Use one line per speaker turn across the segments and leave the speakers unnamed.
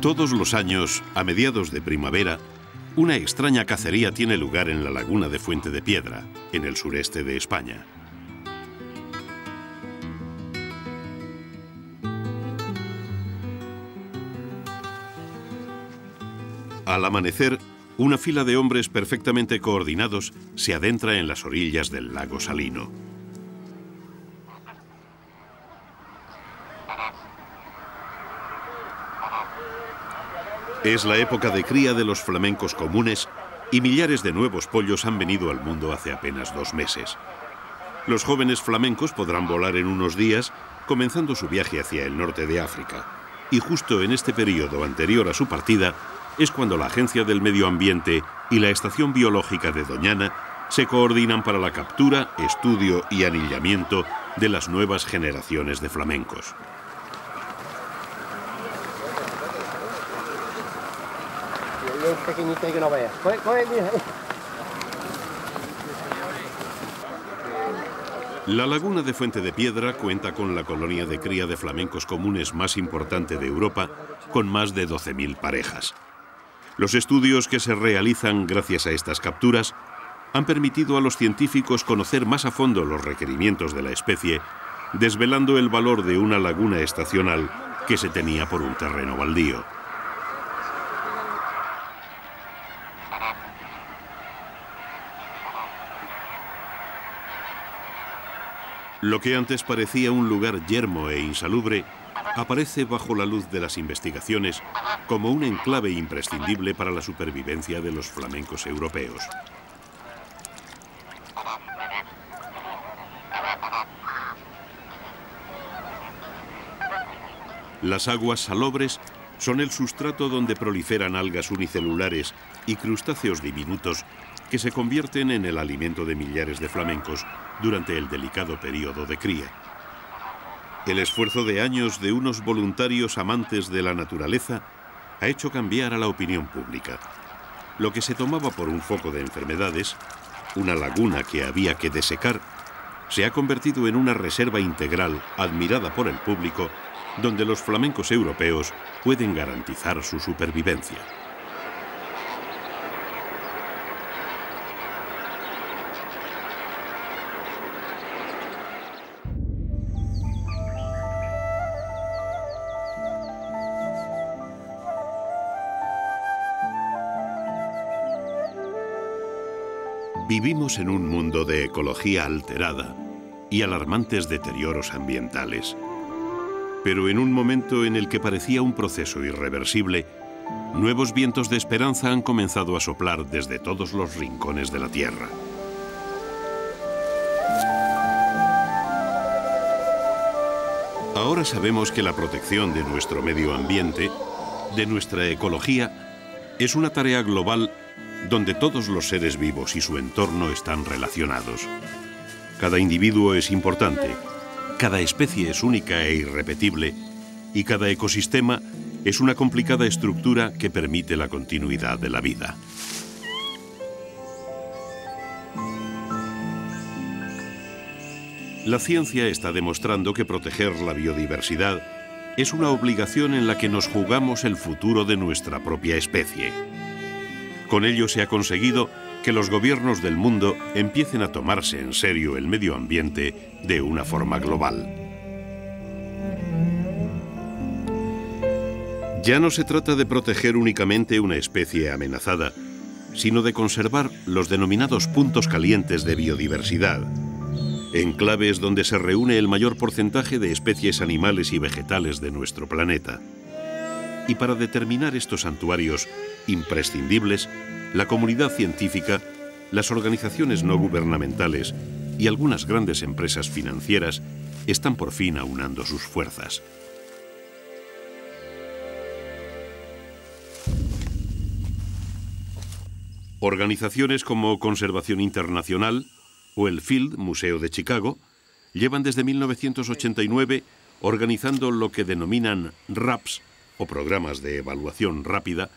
Todos los años, a mediados de primavera, una extraña cacería tiene lugar en la laguna de Fuente de Piedra, en el sureste de España. Al amanecer, una fila de hombres perfectamente coordinados se adentra en las orillas del lago Salino. Es la época de cría de los flamencos comunes y millares de nuevos pollos han venido al mundo hace apenas dos meses. Los jóvenes flamencos podrán volar en unos días, comenzando su viaje hacia el norte de África. Y justo en este periodo anterior a su partida, es cuando la Agencia del Medio Ambiente y la Estación Biológica de Doñana se coordinan para la captura, estudio y anillamiento de las nuevas generaciones de flamencos. La laguna de Fuente de Piedra cuenta con la colonia de cría de flamencos comunes más importante de Europa, con más de 12.000 parejas. Los estudios que se realizan gracias a estas capturas han permitido a los científicos conocer más a fondo los requerimientos de la especie, desvelando el valor de una laguna estacional que se tenía por un terreno baldío. Lo que antes parecía un lugar yermo e insalubre, aparece bajo la luz de las investigaciones como un enclave imprescindible para la supervivencia de los flamencos europeos. Las aguas salobres son el sustrato donde proliferan algas unicelulares y crustáceos diminutos que se convierten en el alimento de millares de flamencos durante el delicado periodo de cría. El esfuerzo de años de unos voluntarios amantes de la naturaleza ha hecho cambiar a la opinión pública. Lo que se tomaba por un foco de enfermedades, una laguna que había que desecar, se ha convertido en una reserva integral admirada por el público donde los flamencos europeos pueden garantizar su supervivencia. Vivimos en un mundo de ecología alterada y alarmantes deterioros ambientales. Pero en un momento en el que parecía un proceso irreversible, nuevos vientos de esperanza han comenzado a soplar desde todos los rincones de la Tierra. Ahora sabemos que la protección de nuestro medio ambiente, de nuestra ecología, es una tarea global donde todos los seres vivos y su entorno están relacionados. Cada individuo es importante, cada especie es única e irrepetible y cada ecosistema es una complicada estructura que permite la continuidad de la vida. La ciencia está demostrando que proteger la biodiversidad es una obligación en la que nos jugamos el futuro de nuestra propia especie. Con ello se ha conseguido que los gobiernos del mundo empiecen a tomarse en serio el medio ambiente de una forma global. Ya no se trata de proteger únicamente una especie amenazada, sino de conservar los denominados puntos calientes de biodiversidad, enclaves donde se reúne el mayor porcentaje de especies animales y vegetales de nuestro planeta. Y para determinar estos santuarios imprescindibles, la comunidad científica, las organizaciones no gubernamentales y algunas grandes empresas financieras están por fin aunando sus fuerzas. Organizaciones como Conservación Internacional o el Field Museo de Chicago llevan desde 1989 organizando lo que denominan RAPS o programas de evaluación rápida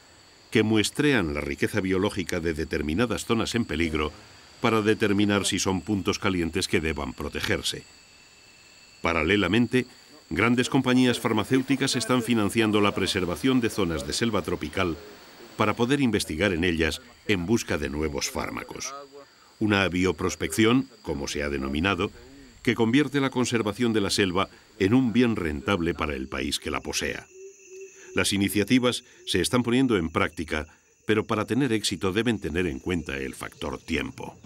que muestrean la riqueza biológica de determinadas zonas en peligro para determinar si son puntos calientes que deban protegerse. Paralelamente, Grandes compañías farmacéuticas están financiando la preservación de zonas de selva tropical para poder investigar en ellas en busca de nuevos fármacos. Una bioprospección, como se ha denominado, que convierte la conservación de la selva en un bien rentable para el país que la posea. Las iniciativas se están poniendo en práctica, pero para tener éxito deben tener en cuenta el factor tiempo.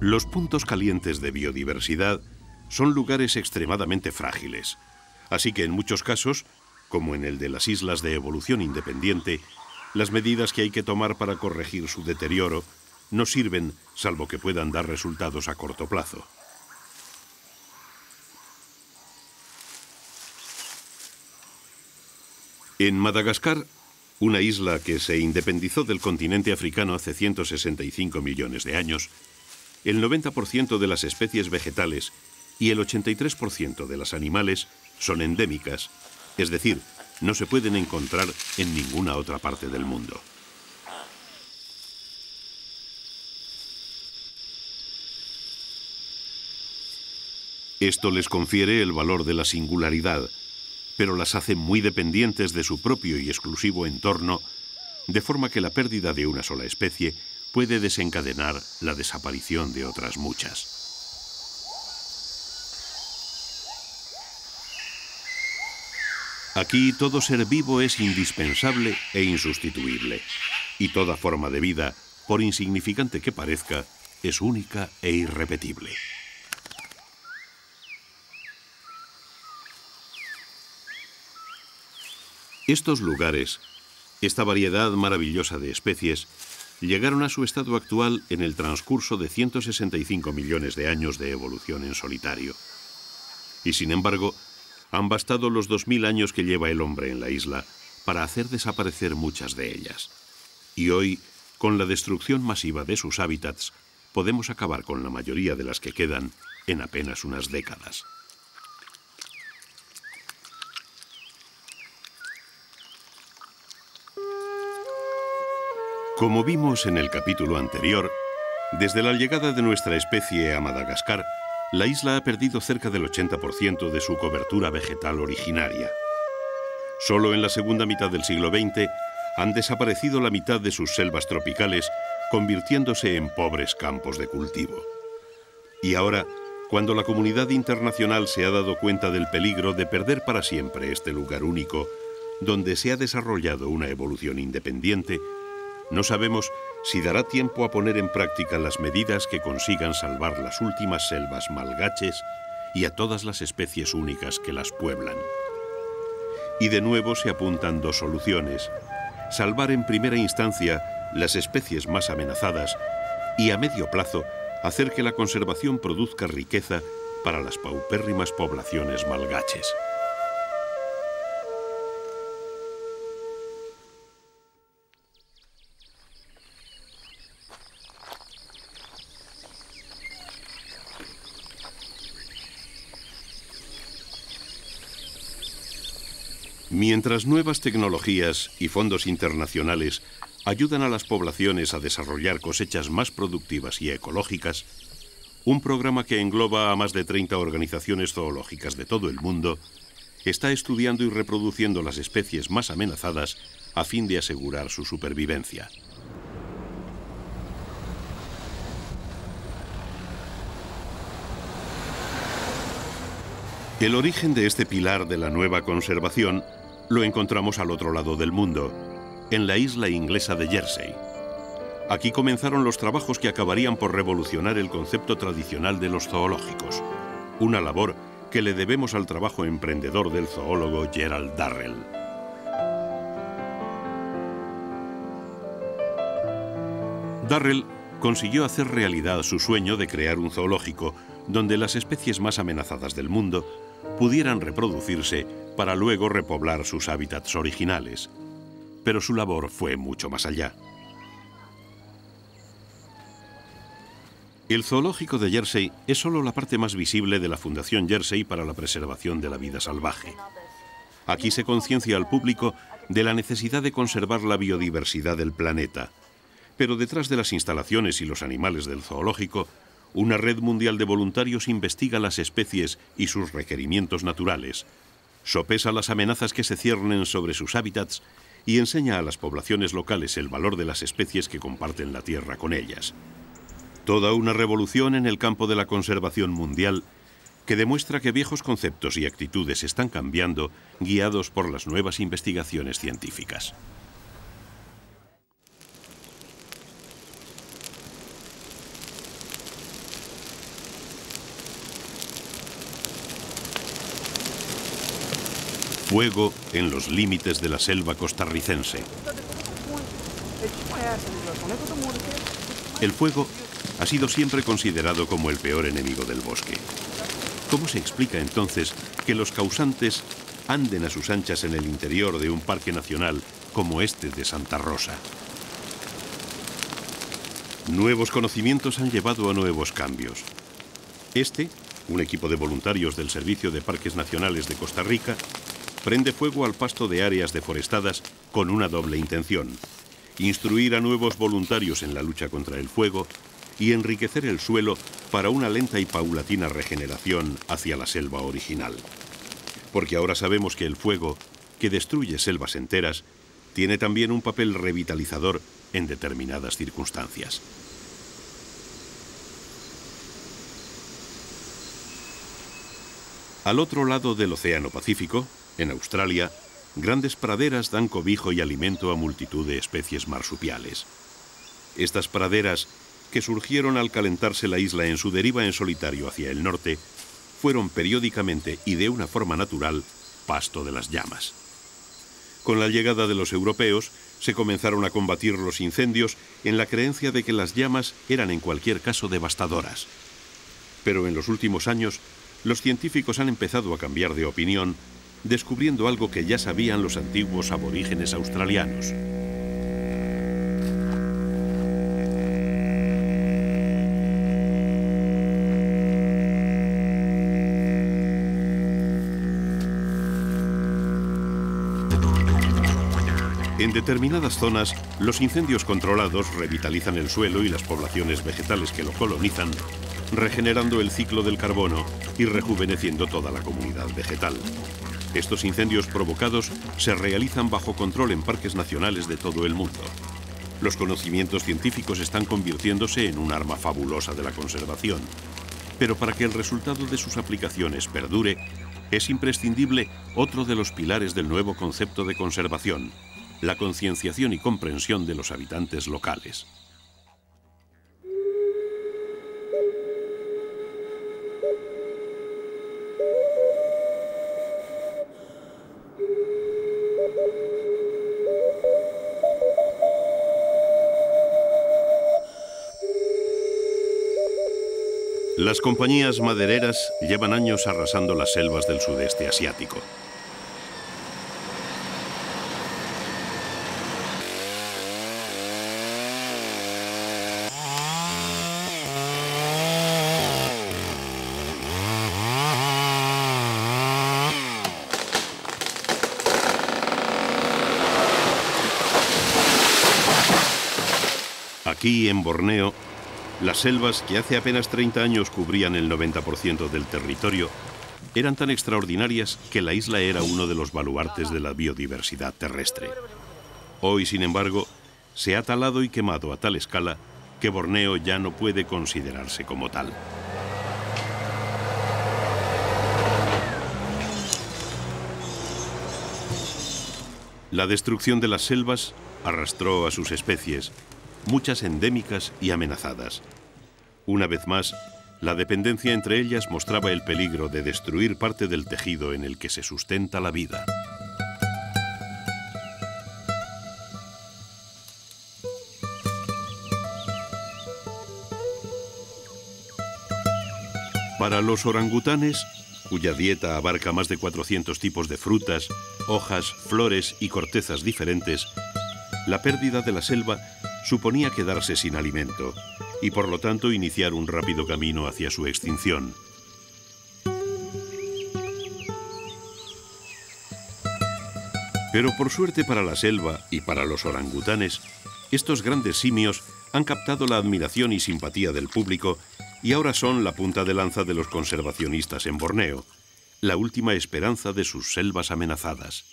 Los puntos calientes de biodiversidad son lugares extremadamente frágiles, así que en muchos casos, como en el de las islas de evolución independiente, las medidas que hay que tomar para corregir su deterioro no sirven salvo que puedan dar resultados a corto plazo. En Madagascar, una isla que se independizó del continente africano hace 165 millones de años, el 90% de las especies vegetales y el 83% de las animales son endémicas, es decir, no se pueden encontrar en ninguna otra parte del mundo. Esto les confiere el valor de la singularidad, pero las hace muy dependientes de su propio y exclusivo entorno, de forma que la pérdida de una sola especie puede desencadenar la desaparición de otras muchas. Aquí todo ser vivo es indispensable e insustituible, y toda forma de vida, por insignificante que parezca, es única e irrepetible. Estos lugares, esta variedad maravillosa de especies, llegaron a su estado actual en el transcurso de 165 millones de años de evolución en solitario. Y sin embargo, han bastado los 2.000 años que lleva el hombre en la isla para hacer desaparecer muchas de ellas. Y hoy, con la destrucción masiva de sus hábitats, podemos acabar con la mayoría de las que quedan en apenas unas décadas. Como vimos en el capítulo anterior, desde la llegada de nuestra especie a Madagascar, la isla ha perdido cerca del 80% de su cobertura vegetal originaria. Solo en la segunda mitad del siglo XX han desaparecido la mitad de sus selvas tropicales, convirtiéndose en pobres campos de cultivo. Y ahora, cuando la comunidad internacional se ha dado cuenta del peligro de perder para siempre este lugar único, donde se ha desarrollado una evolución independiente, no sabemos si dará tiempo a poner en práctica las medidas que consigan salvar las últimas selvas malgaches y a todas las especies únicas que las pueblan. Y de nuevo se apuntan dos soluciones. Salvar en primera instancia las especies más amenazadas y a medio plazo hacer que la conservación produzca riqueza para las paupérrimas poblaciones malgaches. Mientras nuevas tecnologías y fondos internacionales ayudan a las poblaciones a desarrollar cosechas más productivas y ecológicas, un programa que engloba a más de 30 organizaciones zoológicas de todo el mundo está estudiando y reproduciendo las especies más amenazadas a fin de asegurar su supervivencia. El origen de este pilar de la nueva conservación lo encontramos al otro lado del mundo, en la isla inglesa de Jersey. Aquí comenzaron los trabajos que acabarían por revolucionar el concepto tradicional de los zoológicos, una labor que le debemos al trabajo emprendedor del zoólogo Gerald Darrell. Darrell consiguió hacer realidad su sueño de crear un zoológico donde las especies más amenazadas del mundo pudieran reproducirse para luego repoblar sus hábitats originales. Pero su labor fue mucho más allá. El zoológico de Jersey es solo la parte más visible de la Fundación Jersey para la preservación de la vida salvaje. Aquí se conciencia al público de la necesidad de conservar la biodiversidad del planeta. Pero detrás de las instalaciones y los animales del zoológico, una red mundial de voluntarios investiga las especies y sus requerimientos naturales, sopesa las amenazas que se ciernen sobre sus hábitats y enseña a las poblaciones locales el valor de las especies que comparten la Tierra con ellas. Toda una revolución en el campo de la conservación mundial que demuestra que viejos conceptos y actitudes están cambiando guiados por las nuevas investigaciones científicas. Fuego en los límites de la selva costarricense. El fuego ha sido siempre considerado como el peor enemigo del bosque. ¿Cómo se explica entonces que los causantes anden a sus anchas en el interior de un parque nacional como este de Santa Rosa? Nuevos conocimientos han llevado a nuevos cambios. Este, un equipo de voluntarios del Servicio de Parques Nacionales de Costa Rica, prende fuego al pasto de áreas deforestadas con una doble intención. Instruir a nuevos voluntarios en la lucha contra el fuego y enriquecer el suelo para una lenta y paulatina regeneración hacia la selva original. Porque ahora sabemos que el fuego, que destruye selvas enteras, tiene también un papel revitalizador en determinadas circunstancias. Al otro lado del Océano Pacífico, en Australia, grandes praderas dan cobijo y alimento a multitud de especies marsupiales. Estas praderas que surgieron al calentarse la isla en su deriva en solitario hacia el norte, fueron periódicamente y de una forma natural pasto de las llamas. Con la llegada de los europeos, se comenzaron a combatir los incendios en la creencia de que las llamas eran en cualquier caso devastadoras. Pero en los últimos años, los científicos han empezado a cambiar de opinión, descubriendo algo que ya sabían los antiguos aborígenes australianos. En determinadas zonas, los incendios controlados revitalizan el suelo y las poblaciones vegetales que lo colonizan, regenerando el ciclo del carbono y rejuveneciendo toda la comunidad vegetal. Estos incendios provocados se realizan bajo control en parques nacionales de todo el mundo. Los conocimientos científicos están convirtiéndose en un arma fabulosa de la conservación. Pero para que el resultado de sus aplicaciones perdure, es imprescindible otro de los pilares del nuevo concepto de conservación, la concienciación y comprensión de los habitantes locales. Las compañías madereras llevan años arrasando las selvas del sudeste asiático. Aquí, en Borneo, las selvas que hace apenas 30 años cubrían el 90% del territorio eran tan extraordinarias que la isla era uno de los baluartes de la biodiversidad terrestre. Hoy, sin embargo, se ha talado y quemado a tal escala que Borneo ya no puede considerarse como tal. La destrucción de las selvas arrastró a sus especies, muchas endémicas y amenazadas. Una vez más, la dependencia entre ellas mostraba el peligro de destruir parte del tejido en el que se sustenta la vida. Para los orangutanes, cuya dieta abarca más de 400 tipos de frutas, hojas, flores y cortezas diferentes, la pérdida de la selva suponía quedarse sin alimento y por lo tanto iniciar un rápido camino hacia su extinción. Pero por suerte para la selva y para los orangutanes, estos grandes simios han captado la admiración y simpatía del público y ahora son la punta de lanza de los conservacionistas en Borneo, la última esperanza de sus selvas amenazadas.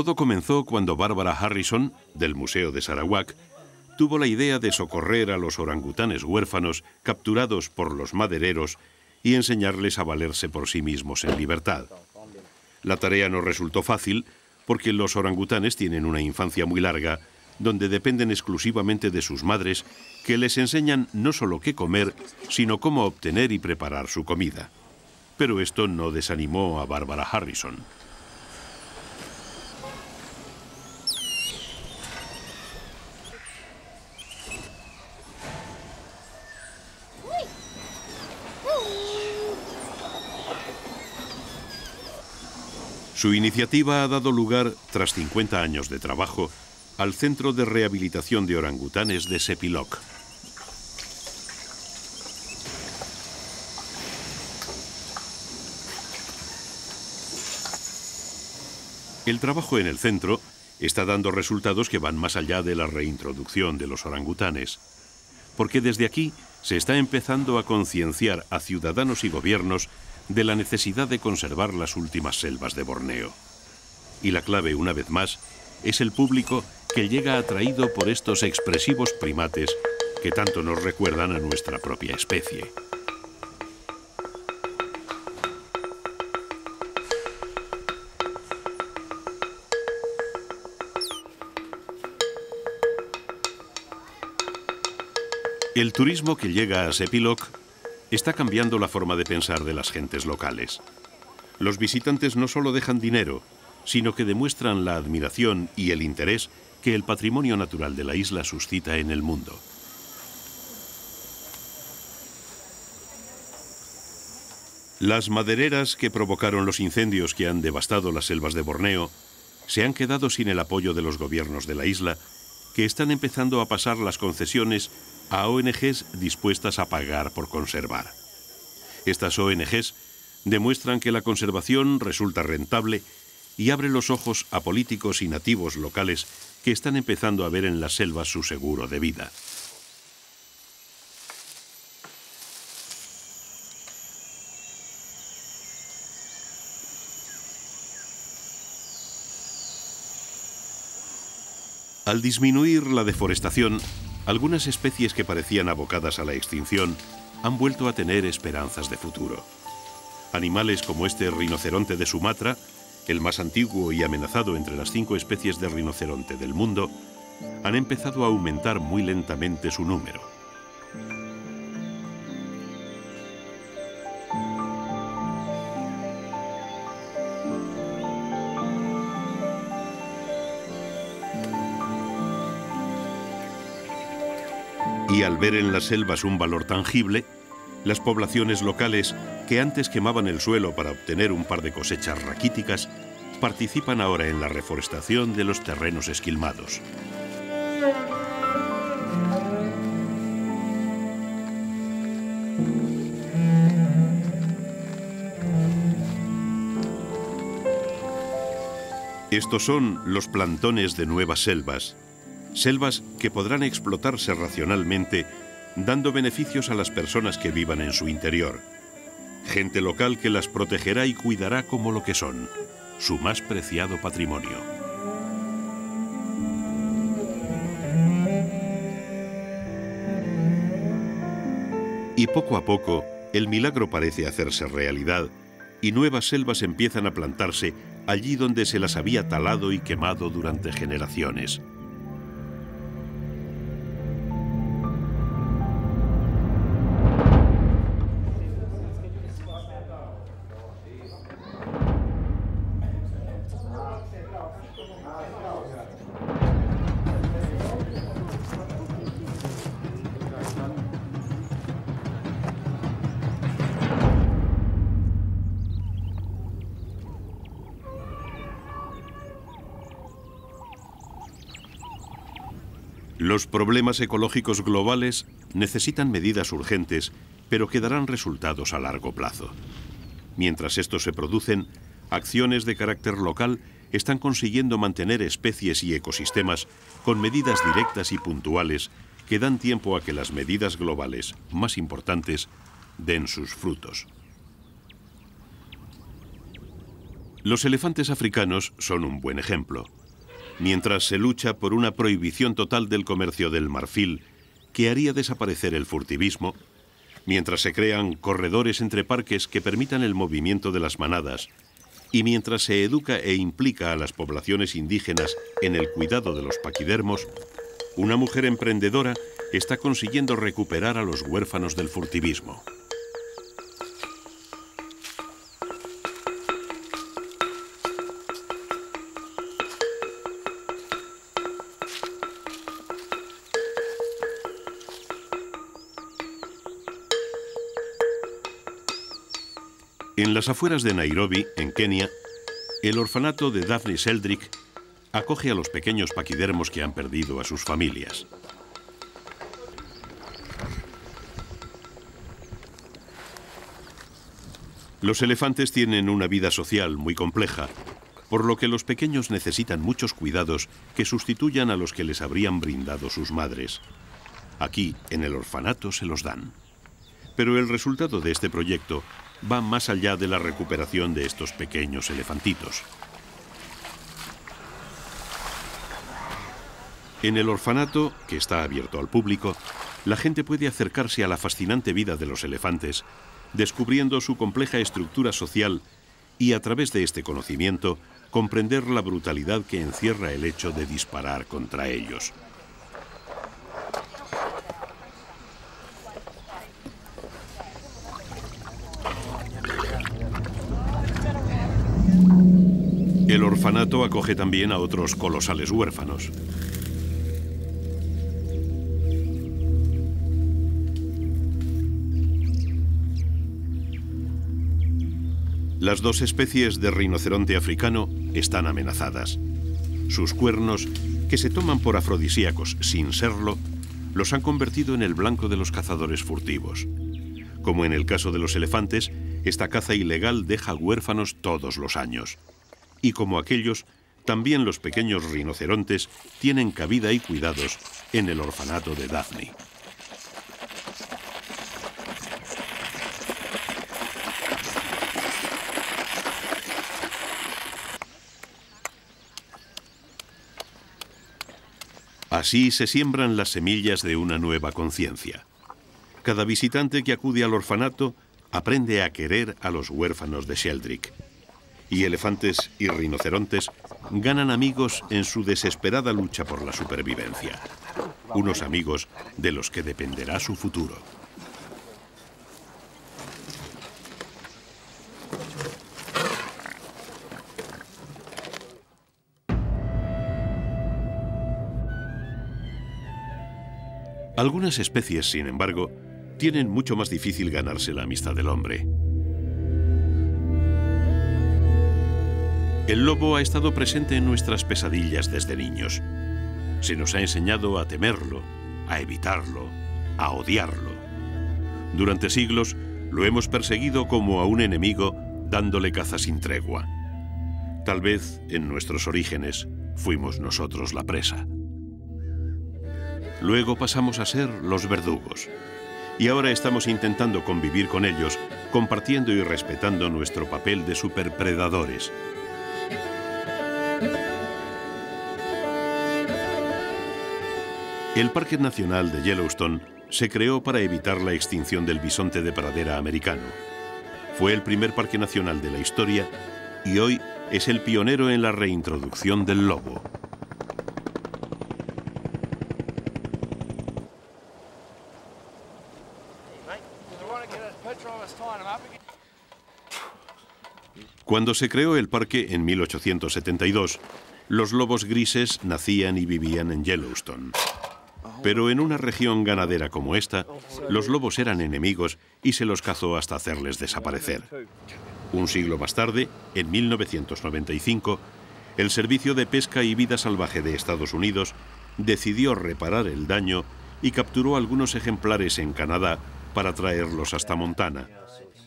Todo comenzó cuando Bárbara Harrison, del Museo de Sarawak, tuvo la idea de socorrer a los orangutanes huérfanos capturados por los madereros y enseñarles a valerse por sí mismos en libertad. La tarea no resultó fácil porque los orangutanes tienen una infancia muy larga donde dependen exclusivamente de sus madres que les enseñan no solo qué comer, sino cómo obtener y preparar su comida. Pero esto no desanimó a Bárbara Harrison. Su iniciativa ha dado lugar, tras 50 años de trabajo, al Centro de Rehabilitación de Orangutanes de Sepilok. El trabajo en el centro está dando resultados que van más allá de la reintroducción de los orangutanes, porque desde aquí se está empezando a concienciar a ciudadanos y gobiernos de la necesidad de conservar las últimas selvas de Borneo. Y la clave, una vez más, es el público que llega atraído por estos expresivos primates que tanto nos recuerdan a nuestra propia especie. El turismo que llega a Sepilok está cambiando la forma de pensar de las gentes locales. Los visitantes no solo dejan dinero, sino que demuestran la admiración y el interés que el patrimonio natural de la isla suscita en el mundo. Las madereras que provocaron los incendios que han devastado las selvas de Borneo se han quedado sin el apoyo de los gobiernos de la isla, que están empezando a pasar las concesiones a ONGs dispuestas a pagar por conservar. Estas ONGs demuestran que la conservación resulta rentable y abre los ojos a políticos y nativos locales que están empezando a ver en las selvas su seguro de vida. Al disminuir la deforestación, algunas especies que parecían abocadas a la extinción han vuelto a tener esperanzas de futuro. Animales como este rinoceronte de Sumatra, el más antiguo y amenazado entre las cinco especies de rinoceronte del mundo, han empezado a aumentar muy lentamente su número. Y al ver en las selvas un valor tangible, las poblaciones locales que antes quemaban el suelo para obtener un par de cosechas raquíticas, participan ahora en la reforestación de los terrenos esquilmados. Estos son los plantones de nuevas selvas, selvas que podrán explotarse racionalmente, dando beneficios a las personas que vivan en su interior. Gente local que las protegerá y cuidará como lo que son, su más preciado patrimonio. Y poco a poco, el milagro parece hacerse realidad y nuevas selvas empiezan a plantarse allí donde se las había talado y quemado durante generaciones. Problemas ecológicos globales necesitan medidas urgentes, pero que darán resultados a largo plazo. Mientras estos se producen, acciones de carácter local están consiguiendo mantener especies y ecosistemas con medidas directas y puntuales que dan tiempo a que las medidas globales más importantes den sus frutos. Los elefantes africanos son un buen ejemplo mientras se lucha por una prohibición total del comercio del marfil que haría desaparecer el furtivismo, mientras se crean corredores entre parques que permitan el movimiento de las manadas, y mientras se educa e implica a las poblaciones indígenas en el cuidado de los paquidermos, una mujer emprendedora está consiguiendo recuperar a los huérfanos del furtivismo. Las afueras de Nairobi, en Kenia, el orfanato de Daphne Sheldrick acoge a los pequeños paquidermos que han perdido a sus familias. Los elefantes tienen una vida social muy compleja, por lo que los pequeños necesitan muchos cuidados que sustituyan a los que les habrían brindado sus madres. Aquí, en el orfanato, se los dan. Pero el resultado de este proyecto va más allá de la recuperación de estos pequeños elefantitos. En el orfanato, que está abierto al público, la gente puede acercarse a la fascinante vida de los elefantes, descubriendo su compleja estructura social y a través de este conocimiento comprender la brutalidad que encierra el hecho de disparar contra ellos. El orfanato acoge también a otros colosales huérfanos. Las dos especies de rinoceronte africano están amenazadas. Sus cuernos, que se toman por afrodisíacos sin serlo, los han convertido en el blanco de los cazadores furtivos. Como en el caso de los elefantes, esta caza ilegal deja huérfanos todos los años y como aquellos, también los pequeños rinocerontes tienen cabida y cuidados en el orfanato de Daphne. Así se siembran las semillas de una nueva conciencia. Cada visitante que acude al orfanato aprende a querer a los huérfanos de Sheldrick y elefantes y rinocerontes ganan amigos en su desesperada lucha por la supervivencia. Unos amigos de los que dependerá su futuro. Algunas especies, sin embargo, tienen mucho más difícil ganarse la amistad del hombre. El lobo ha estado presente en nuestras pesadillas desde niños. Se nos ha enseñado a temerlo, a evitarlo, a odiarlo. Durante siglos lo hemos perseguido como a un enemigo dándole caza sin tregua. Tal vez en nuestros orígenes fuimos nosotros la presa. Luego pasamos a ser los verdugos. Y ahora estamos intentando convivir con ellos, compartiendo y respetando nuestro papel de superpredadores, El Parque Nacional de Yellowstone se creó para evitar la extinción del bisonte de pradera americano. Fue el primer parque nacional de la historia y hoy es el pionero en la reintroducción del lobo. Cuando se creó el parque en 1872, los lobos grises nacían y vivían en Yellowstone. Pero en una región ganadera como esta, los lobos eran enemigos y se los cazó hasta hacerles desaparecer. Un siglo más tarde, en 1995, el Servicio de Pesca y Vida Salvaje de Estados Unidos decidió reparar el daño y capturó algunos ejemplares en Canadá para traerlos hasta Montana.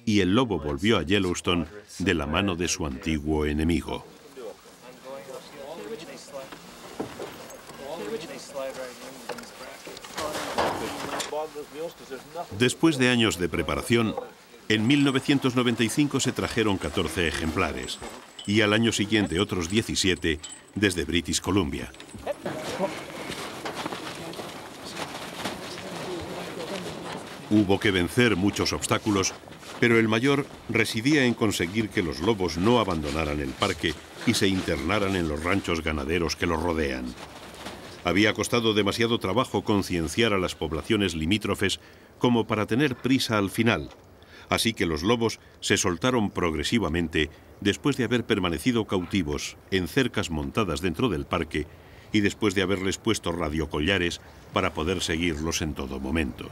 Y el lobo volvió a Yellowstone de la mano de su antiguo enemigo. Después de años de preparación, en 1995 se trajeron 14 ejemplares y al año siguiente otros 17 desde British Columbia. Hubo que vencer muchos obstáculos, pero el mayor residía en conseguir que los lobos no abandonaran el parque y se internaran en los ranchos ganaderos que los rodean. Había costado demasiado trabajo concienciar a las poblaciones limítrofes como para tener prisa al final, así que los lobos se soltaron progresivamente después de haber permanecido cautivos en cercas montadas dentro del parque y después de haberles puesto radiocollares para poder seguirlos en todo momento.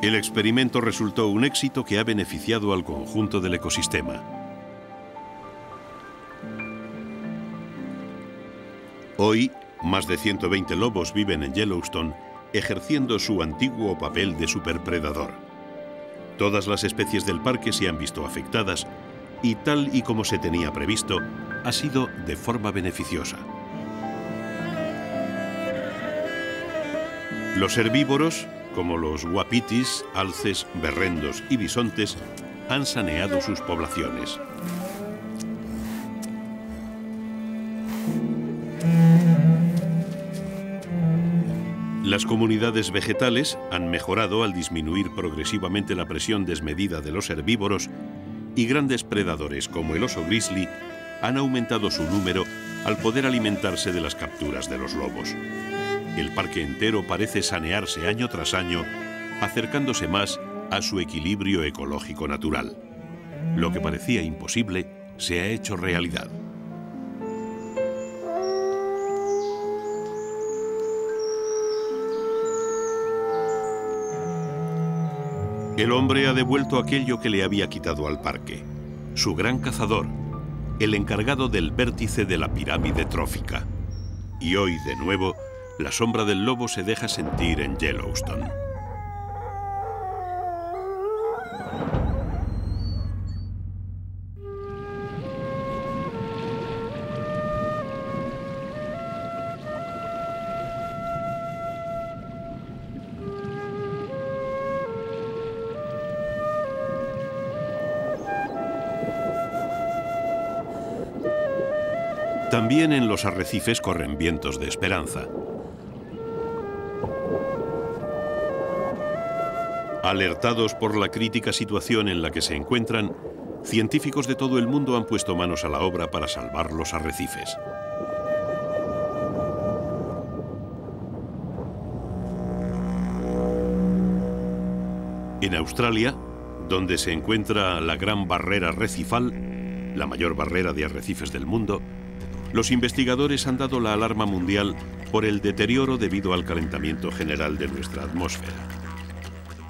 El experimento resultó un éxito que ha beneficiado al conjunto del ecosistema. Hoy, más de 120 lobos viven en Yellowstone, ejerciendo su antiguo papel de superpredador. Todas las especies del parque se han visto afectadas y tal y como se tenía previsto, ha sido de forma beneficiosa. Los herbívoros, como los guapitis, alces, berrendos y bisontes, han saneado sus poblaciones. Las comunidades vegetales han mejorado al disminuir progresivamente la presión desmedida de los herbívoros y grandes predadores como el oso grizzly han aumentado su número al poder alimentarse de las capturas de los lobos. El parque entero parece sanearse año tras año, acercándose más a su equilibrio ecológico natural. Lo que parecía imposible se ha hecho realidad. El hombre ha devuelto aquello que le había quitado al parque, su gran cazador, el encargado del vértice de la pirámide trófica. Y hoy, de nuevo, la sombra del lobo se deja sentir en Yellowstone. También en los arrecifes corren vientos de esperanza. Alertados por la crítica situación en la que se encuentran, científicos de todo el mundo han puesto manos a la obra para salvar los arrecifes. En Australia, donde se encuentra la Gran Barrera Recifal, la mayor barrera de arrecifes del mundo, los investigadores han dado la alarma mundial por el deterioro debido al calentamiento general de nuestra atmósfera.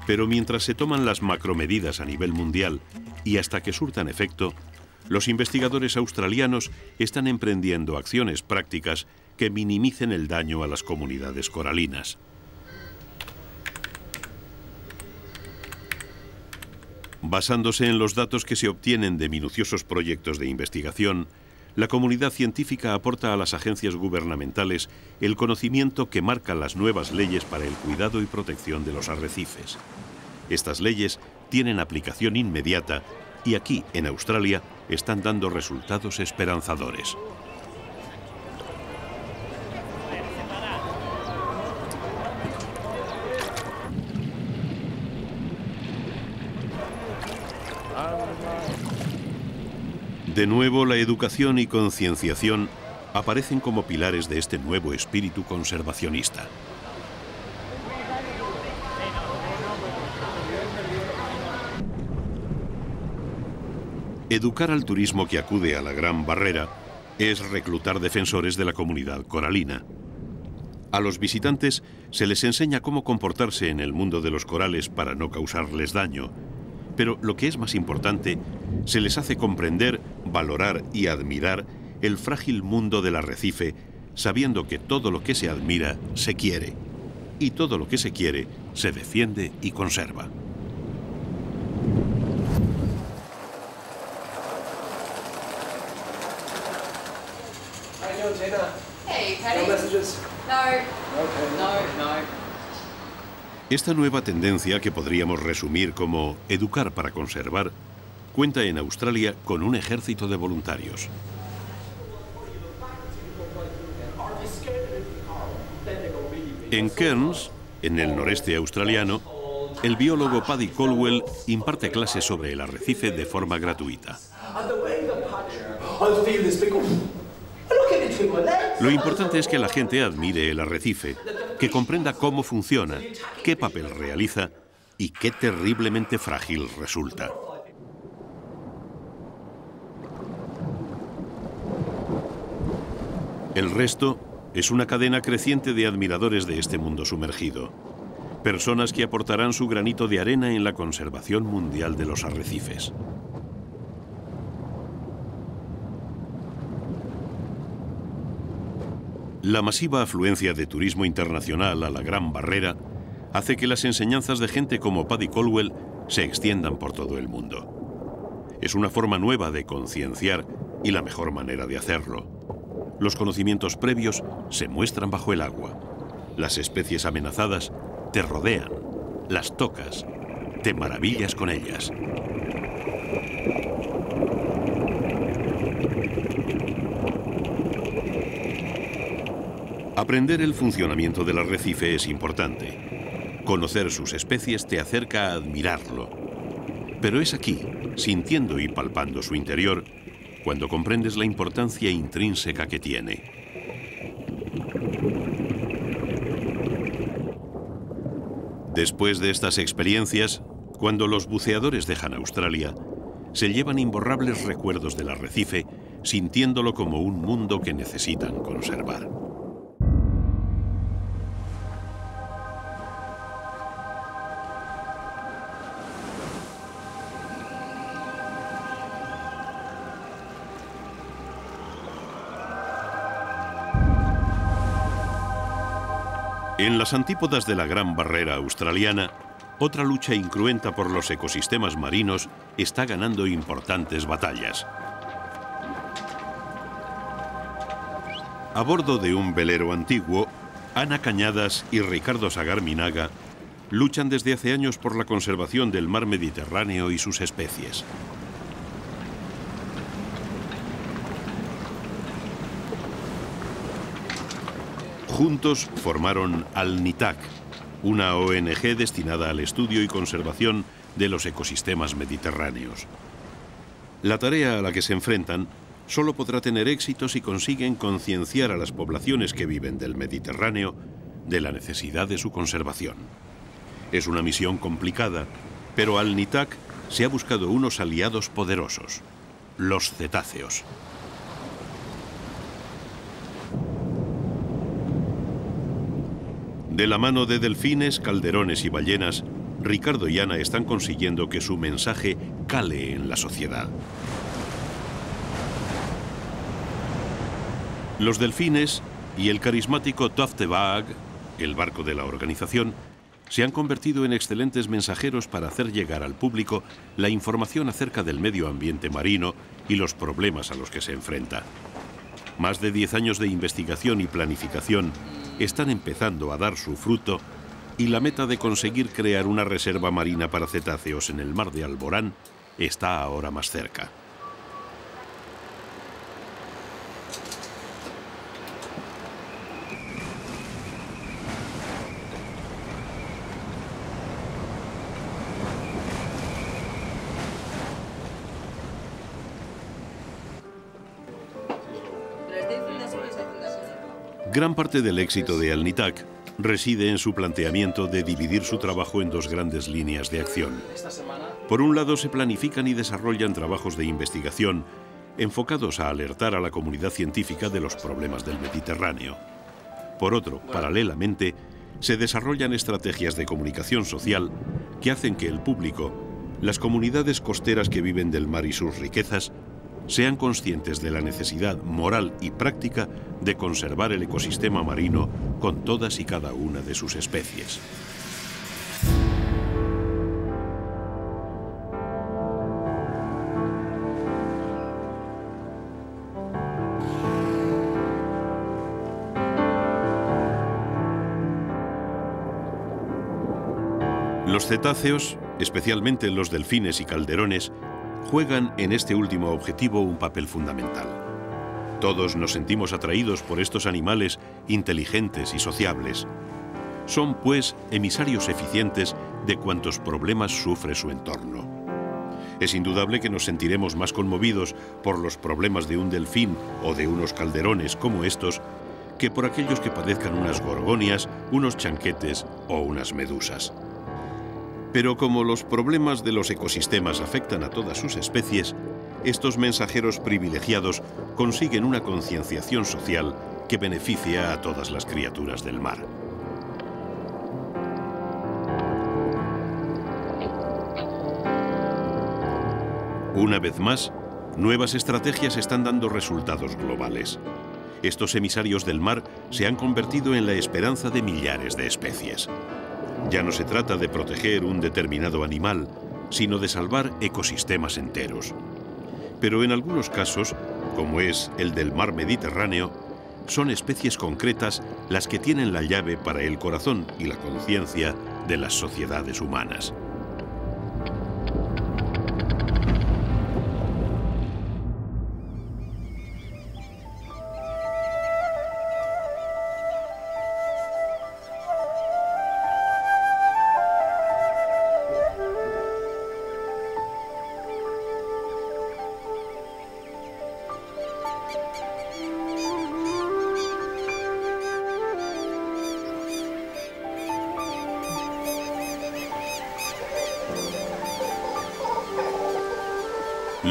Pero mientras se toman las macromedidas a nivel mundial y hasta que surtan efecto, los investigadores australianos están emprendiendo acciones prácticas que minimicen el daño a las comunidades coralinas. Basándose en los datos que se obtienen de minuciosos proyectos de investigación, la comunidad científica aporta a las agencias gubernamentales el conocimiento que marca las nuevas leyes para el cuidado y protección de los arrecifes. Estas leyes tienen aplicación inmediata y aquí, en Australia, están dando resultados esperanzadores. De nuevo, la educación y concienciación aparecen como pilares de este nuevo espíritu conservacionista. Educar al turismo que acude a la Gran Barrera es reclutar defensores de la comunidad coralina. A los visitantes se les enseña cómo comportarse en el mundo de los corales para no causarles daño, pero lo que es más importante, se les hace comprender, valorar y admirar el frágil mundo del arrecife, sabiendo que todo lo que se admira se quiere, y todo lo que se quiere se defiende y conserva. Esta nueva tendencia, que podríamos resumir como educar para conservar, cuenta en Australia con un ejército de voluntarios. En Cairns, en el noreste australiano, el biólogo Paddy Colwell imparte clases sobre el arrecife de forma gratuita. Lo importante es que la gente admire el arrecife, que comprenda cómo funciona, qué papel realiza y qué terriblemente frágil resulta. El resto es una cadena creciente de admiradores de este mundo sumergido, personas que aportarán su granito de arena en la conservación mundial de los arrecifes. La masiva afluencia de turismo internacional a la Gran Barrera hace que las enseñanzas de gente como Paddy Colwell se extiendan por todo el mundo. Es una forma nueva de concienciar y la mejor manera de hacerlo. Los conocimientos previos se muestran bajo el agua. Las especies amenazadas te rodean, las tocas, te maravillas con ellas. Aprender el funcionamiento del arrecife es importante. Conocer sus especies te acerca a admirarlo. Pero es aquí, sintiendo y palpando su interior, cuando comprendes la importancia intrínseca que tiene. Después de estas experiencias, cuando los buceadores dejan Australia, se llevan imborrables recuerdos del arrecife, sintiéndolo como un mundo que necesitan conservar. En las antípodas de la Gran Barrera Australiana, otra lucha incruenta por los ecosistemas marinos está ganando importantes batallas. A bordo de un velero antiguo, Ana Cañadas y Ricardo Sagarminaga luchan desde hace años por la conservación del mar Mediterráneo y sus especies. Juntos formaron Al-Nitak, una ONG destinada al estudio y conservación de los ecosistemas mediterráneos. La tarea a la que se enfrentan solo podrá tener éxito si consiguen concienciar a las poblaciones que viven del Mediterráneo de la necesidad de su conservación. Es una misión complicada, pero Al-Nitak se ha buscado unos aliados poderosos, los cetáceos. De la mano de delfines, calderones y ballenas, Ricardo y Ana están consiguiendo que su mensaje cale en la sociedad. Los delfines y el carismático Toftebag, el barco de la organización, se han convertido en excelentes mensajeros para hacer llegar al público la información acerca del medio ambiente marino y los problemas a los que se enfrenta. Más de 10 años de investigación y planificación están empezando a dar su fruto y la meta de conseguir crear una reserva marina para cetáceos en el mar de Alborán está ahora más cerca. Gran parte del éxito de Alnitak reside en su planteamiento de dividir su trabajo en dos grandes líneas de acción. Por un lado, se planifican y desarrollan trabajos de investigación enfocados a alertar a la comunidad científica de los problemas del Mediterráneo. Por otro, paralelamente, se desarrollan estrategias de comunicación social que hacen que el público, las comunidades costeras que viven del mar y sus riquezas, sean conscientes de la necesidad moral y práctica de conservar el ecosistema marino con todas y cada una de sus especies. Los cetáceos, especialmente los delfines y calderones, juegan en este último objetivo un papel fundamental. Todos nos sentimos atraídos por estos animales inteligentes y sociables. Son, pues, emisarios eficientes de cuantos problemas sufre su entorno. Es indudable que nos sentiremos más conmovidos por los problemas de un delfín o de unos calderones como estos que por aquellos que padezcan unas gorgonias, unos chanquetes o unas medusas. Pero como los problemas de los ecosistemas afectan a todas sus especies, estos mensajeros privilegiados consiguen una concienciación social que beneficia a todas las criaturas del mar. Una vez más, nuevas estrategias están dando resultados globales. Estos emisarios del mar se han convertido en la esperanza de millares de especies. Ya no se trata de proteger un determinado animal, sino de salvar ecosistemas enteros. Pero en algunos casos, como es el del mar Mediterráneo, son especies concretas las que tienen la llave para el corazón y la conciencia de las sociedades humanas.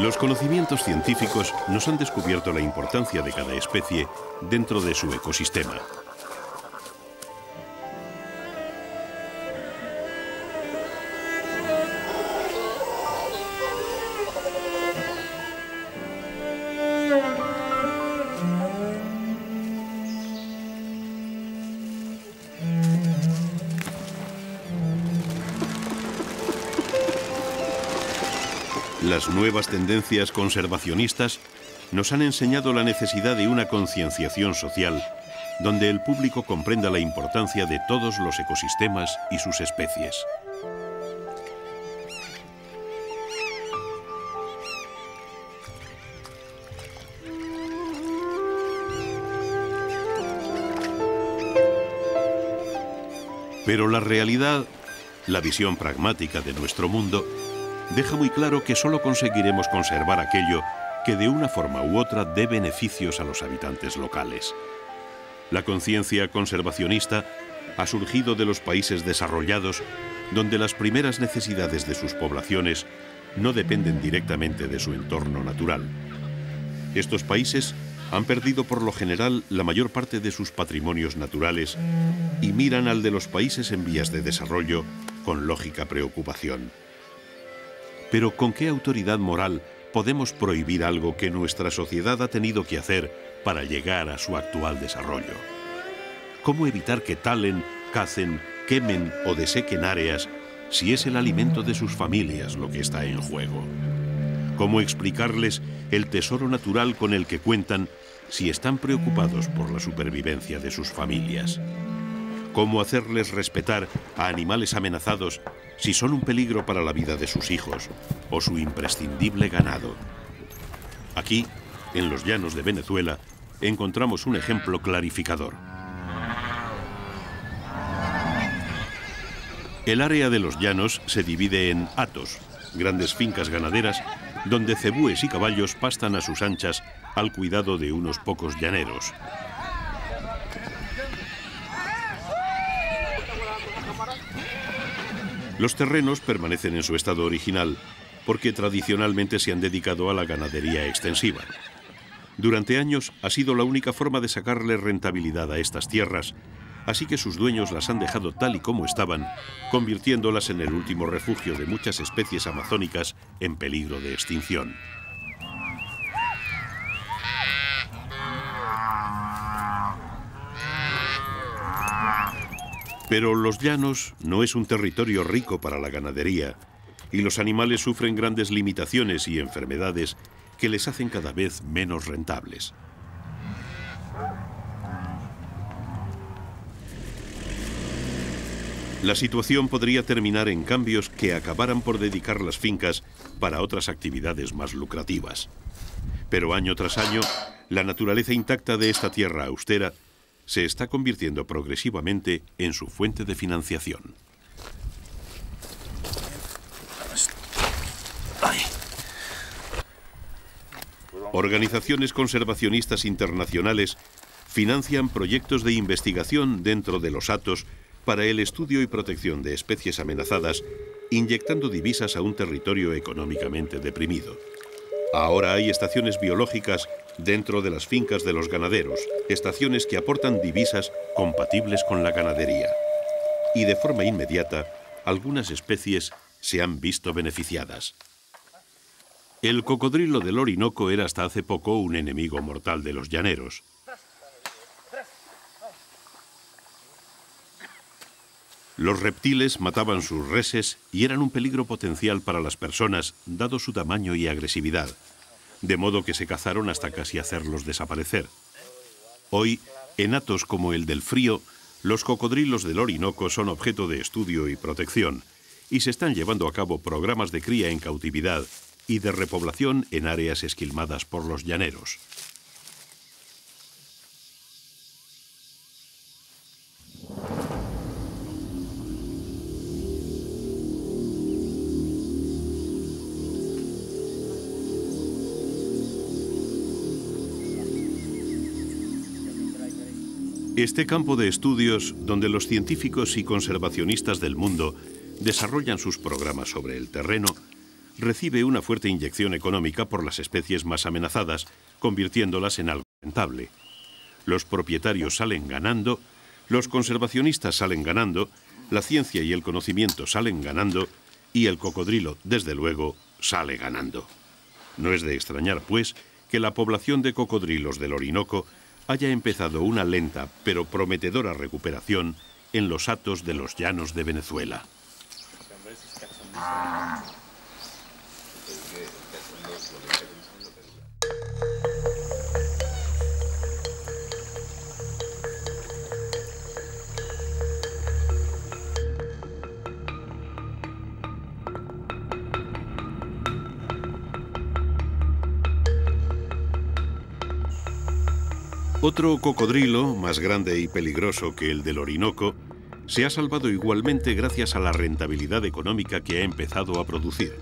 Los conocimientos científicos nos han descubierto la importancia de cada especie dentro de su ecosistema. Las nuevas tendencias conservacionistas nos han enseñado la necesidad de una concienciación social donde el público comprenda la importancia de todos los ecosistemas y sus especies. Pero la realidad, la visión pragmática de nuestro mundo, deja muy claro que solo conseguiremos conservar aquello que de una forma u otra dé beneficios a los habitantes locales. La conciencia conservacionista ha surgido de los países desarrollados donde las primeras necesidades de sus poblaciones no dependen directamente de su entorno natural. Estos países han perdido por lo general la mayor parte de sus patrimonios naturales y miran al de los países en vías de desarrollo con lógica preocupación. Pero ¿con qué autoridad moral podemos prohibir algo que nuestra sociedad ha tenido que hacer para llegar a su actual desarrollo? ¿Cómo evitar que talen, cacen, quemen o desequen áreas si es el alimento de sus familias lo que está en juego? ¿Cómo explicarles el tesoro natural con el que cuentan si están preocupados por la supervivencia de sus familias? ¿Cómo hacerles respetar a animales amenazados si son un peligro para la vida de sus hijos o su imprescindible ganado? Aquí, en los llanos de Venezuela, encontramos un ejemplo clarificador. El área de los llanos se divide en atos, grandes fincas ganaderas, donde cebúes y caballos pastan a sus anchas al cuidado de unos pocos llaneros. Los terrenos permanecen en su estado original porque tradicionalmente se han dedicado a la ganadería extensiva. Durante años ha sido la única forma de sacarle rentabilidad a estas tierras, así que sus dueños las han dejado tal y como estaban, convirtiéndolas en el último refugio de muchas especies amazónicas en peligro de extinción. Pero los llanos no es un territorio rico para la ganadería, y los animales sufren grandes limitaciones y enfermedades que les hacen cada vez menos rentables. La situación podría terminar en cambios que acabaran por dedicar las fincas para otras actividades más lucrativas. Pero año tras año, la naturaleza intacta de esta tierra austera se está convirtiendo progresivamente en su fuente de financiación. Organizaciones conservacionistas internacionales financian proyectos de investigación dentro de los atos para el estudio y protección de especies amenazadas, inyectando divisas a un territorio económicamente deprimido. Ahora hay estaciones biológicas dentro de las fincas de los ganaderos, estaciones que aportan divisas compatibles con la ganadería. Y de forma inmediata, algunas especies se han visto beneficiadas. El cocodrilo del Orinoco era hasta hace poco un enemigo mortal de los llaneros. Los reptiles mataban sus reses y eran un peligro potencial para las personas, dado su tamaño y agresividad, de modo que se cazaron hasta casi hacerlos desaparecer. Hoy, en atos como el del frío, los cocodrilos del Orinoco son objeto de estudio y protección, y se están llevando a cabo programas de cría en cautividad y de repoblación en áreas esquilmadas por los llaneros. Este campo de estudios, donde los científicos y conservacionistas del mundo desarrollan sus programas sobre el terreno, recibe una fuerte inyección económica por las especies más amenazadas, convirtiéndolas en algo rentable. Los propietarios salen ganando, los conservacionistas salen ganando, la ciencia y el conocimiento salen ganando y el cocodrilo, desde luego, sale ganando. No es de extrañar, pues, que la población de cocodrilos del Orinoco haya empezado una lenta pero prometedora recuperación en los atos de los llanos de Venezuela. Otro cocodrilo, más grande y peligroso que el del Orinoco, se ha salvado igualmente gracias a la rentabilidad económica que ha empezado a producir.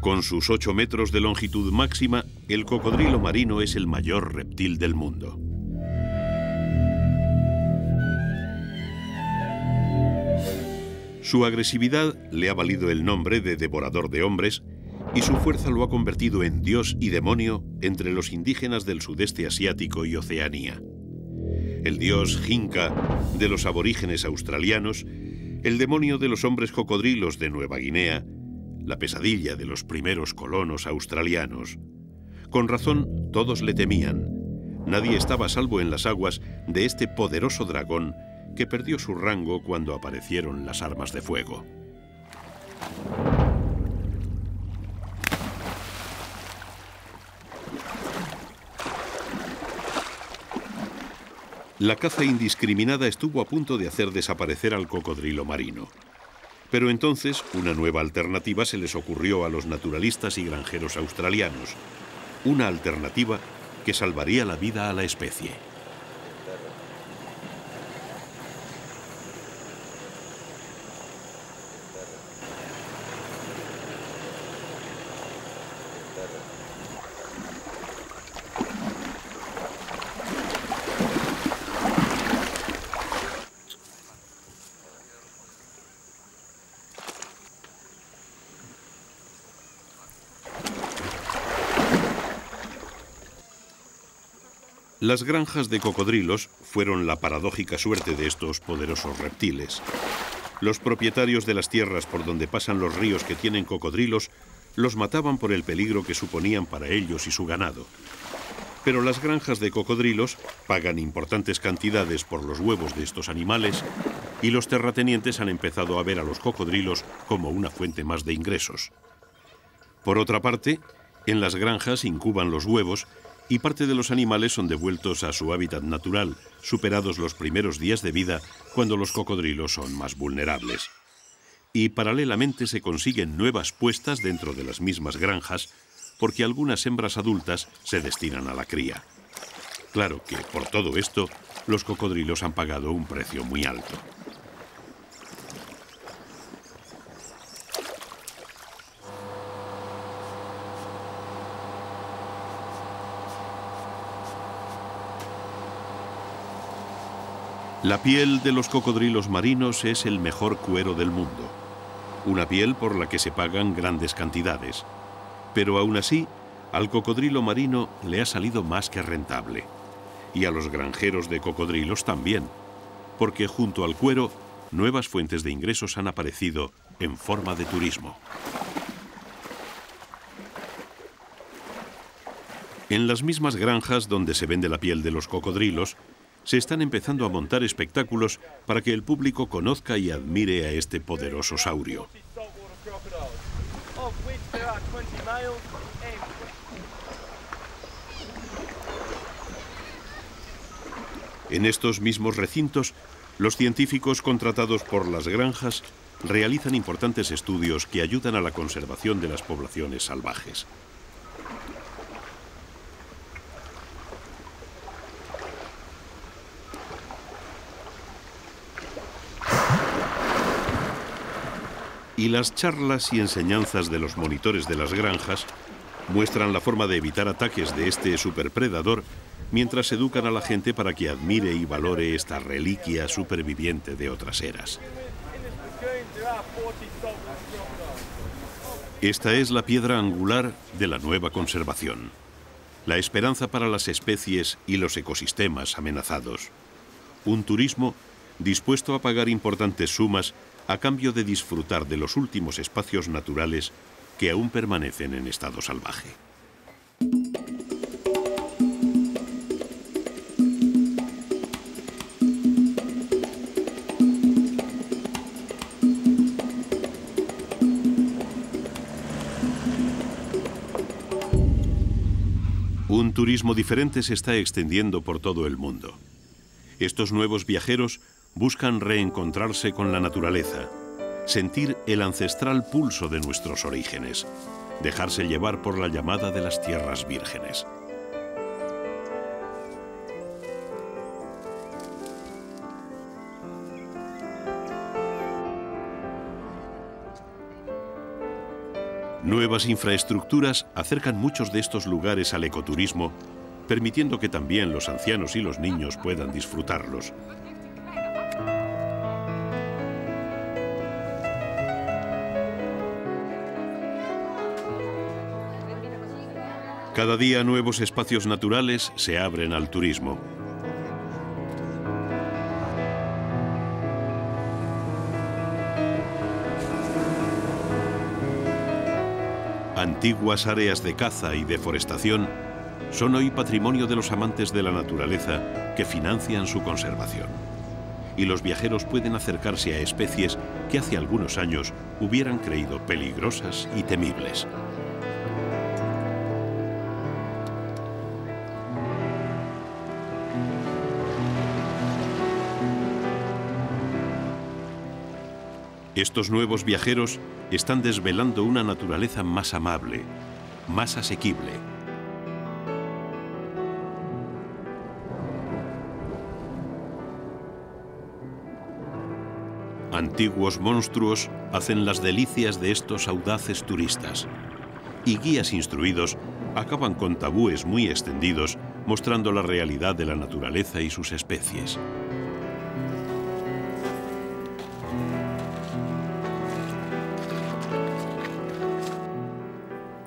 Con sus 8 metros de longitud máxima, el cocodrilo marino es el mayor reptil del mundo. Su agresividad le ha valido el nombre de devorador de hombres y su fuerza lo ha convertido en dios y demonio entre los indígenas del sudeste asiático y Oceanía. El dios Jinka de los aborígenes australianos, el demonio de los hombres cocodrilos de Nueva Guinea, la pesadilla de los primeros colonos australianos. Con razón, todos le temían. Nadie estaba salvo en las aguas de este poderoso dragón que perdió su rango cuando aparecieron las armas de fuego. La caza indiscriminada estuvo a punto de hacer desaparecer al cocodrilo marino. Pero entonces una nueva alternativa se les ocurrió a los naturalistas y granjeros australianos. Una alternativa que salvaría la vida a la especie. Las granjas de cocodrilos fueron la paradójica suerte de estos poderosos reptiles. Los propietarios de las tierras por donde pasan los ríos que tienen cocodrilos los mataban por el peligro que suponían para ellos y su ganado. Pero las granjas de cocodrilos pagan importantes cantidades por los huevos de estos animales y los terratenientes han empezado a ver a los cocodrilos como una fuente más de ingresos. Por otra parte, en las granjas incuban los huevos y parte de los animales son devueltos a su hábitat natural, superados los primeros días de vida cuando los cocodrilos son más vulnerables. Y paralelamente se consiguen nuevas puestas dentro de las mismas granjas porque algunas hembras adultas se destinan a la cría. Claro que por todo esto los cocodrilos han pagado un precio muy alto. La piel de los cocodrilos marinos es el mejor cuero del mundo. Una piel por la que se pagan grandes cantidades. Pero aún así, al cocodrilo marino le ha salido más que rentable. Y a los granjeros de cocodrilos también. Porque junto al cuero, nuevas fuentes de ingresos han aparecido en forma de turismo. En las mismas granjas donde se vende la piel de los cocodrilos, se están empezando a montar espectáculos para que el público conozca y admire a este poderoso saurio. En estos mismos recintos, los científicos contratados por las granjas realizan importantes estudios que ayudan a la conservación de las poblaciones salvajes. Y las charlas y enseñanzas de los monitores de las granjas muestran la forma de evitar ataques de este superpredador mientras educan a la gente para que admire y valore esta reliquia superviviente de otras eras. Esta es la piedra angular de la nueva conservación, la esperanza para las especies y los ecosistemas amenazados. Un turismo dispuesto a pagar importantes sumas a cambio de disfrutar de los últimos espacios naturales que aún permanecen en estado salvaje. Un turismo diferente se está extendiendo por todo el mundo. Estos nuevos viajeros buscan reencontrarse con la naturaleza, sentir el ancestral pulso de nuestros orígenes, dejarse llevar por la llamada de las tierras vírgenes. Nuevas infraestructuras acercan muchos de estos lugares al ecoturismo, permitiendo que también los ancianos y los niños puedan disfrutarlos, Cada día nuevos espacios naturales se abren al turismo. Antiguas áreas de caza y deforestación son hoy patrimonio de los amantes de la naturaleza que financian su conservación. Y los viajeros pueden acercarse a especies que hace algunos años hubieran creído peligrosas y temibles. Estos nuevos viajeros están desvelando una naturaleza más amable, más asequible. Antiguos monstruos hacen las delicias de estos audaces turistas. Y guías instruidos acaban con tabúes muy extendidos mostrando la realidad de la naturaleza y sus especies.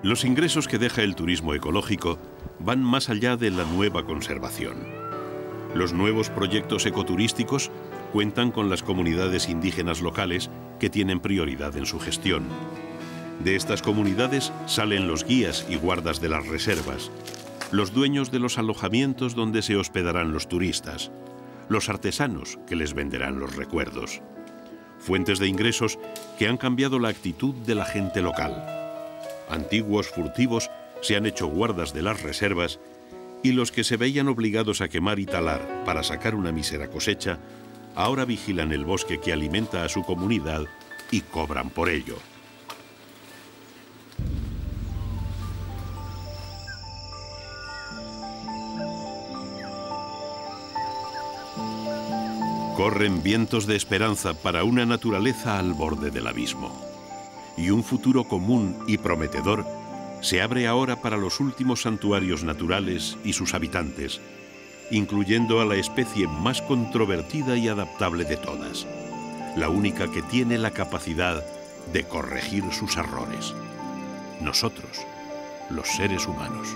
Los ingresos que deja el turismo ecológico van más allá de la nueva conservación. Los nuevos proyectos ecoturísticos cuentan con las comunidades indígenas locales que tienen prioridad en su gestión. De estas comunidades salen los guías y guardas de las reservas, los dueños de los alojamientos donde se hospedarán los turistas, los artesanos que les venderán los recuerdos. Fuentes de ingresos que han cambiado la actitud de la gente local. Antiguos furtivos se han hecho guardas de las reservas y los que se veían obligados a quemar y talar para sacar una mísera cosecha, ahora vigilan el bosque que alimenta a su comunidad y cobran por ello. Corren vientos de esperanza para una naturaleza al borde del abismo. Y un futuro común y prometedor se abre ahora para los últimos santuarios naturales y sus habitantes, incluyendo a la especie más controvertida y adaptable de todas, la única que tiene la capacidad de corregir sus errores. Nosotros, los seres humanos.